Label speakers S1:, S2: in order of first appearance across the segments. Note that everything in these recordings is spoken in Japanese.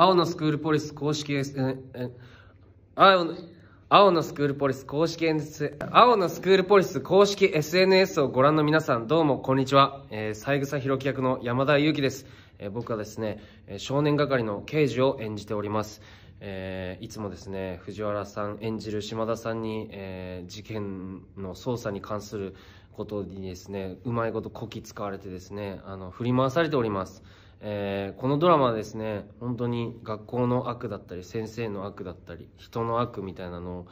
S1: 青のスクールポリス公式 S、え、え、青の、青のスクールポリス公式 S、青のスクールポリス公式 SNS をご覧の皆さん、どうもこんにちは。えー、三枝弘樹役の山田裕貴です。えー、僕はですね、少年係の刑事を演じております。えー、いつもですね、藤原さん演じる島田さんに、えー、事件の捜査に関することにですね、うまいことこき使われてですね、あの、振り回されております。えー、このドラマはですね、本当に学校の悪だったり、先生の悪だったり、人の悪みたいなのを、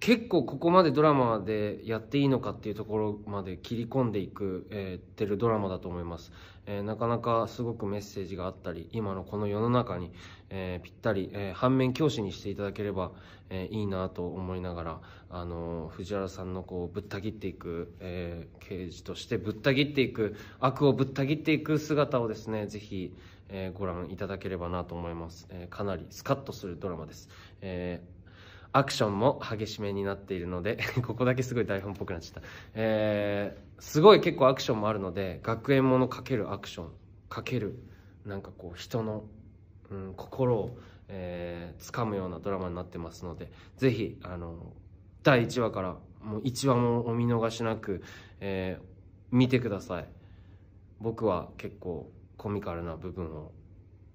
S1: 結構ここまでドラマでやっていいのかっていうところまで切り込んでいく、えー、てるドラマだと思います、えー、なかなかすごくメッセージがあったり今のこの世の中に、えー、ぴったり、え反面教師にしていただければ、えいいなと思いながら、あの藤原さんのこうぶった切っていく、え刑事としてぶった切っていく悪をぶった切っていく姿をですねぜひ、えご覧いただければなと思います、えかなりスカッとするドラマです、えーアクションも激しめになっているので ここだけすごい台本っぽくなっちゃった。えー、すごい結構アクションもあるので、学園ものかけるアクション、かける、なんかこう人の、うん、心を、えー、掴むようなドラマになってますので、ぜひ、あの、第1話からもう1話もお見逃しなく、えー、見てください。僕は結構コミカルな部分を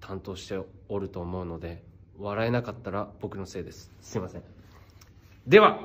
S1: 担当しておると思うので、笑えなかったら僕のせいです。すいません。では、